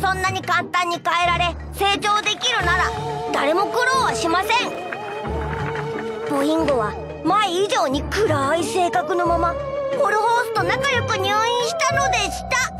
そんなに簡単に変えられ成長できるなら誰も苦労はしません。ボインゴは前以上に暗い性格のままホルホースと仲良く入院したのでした。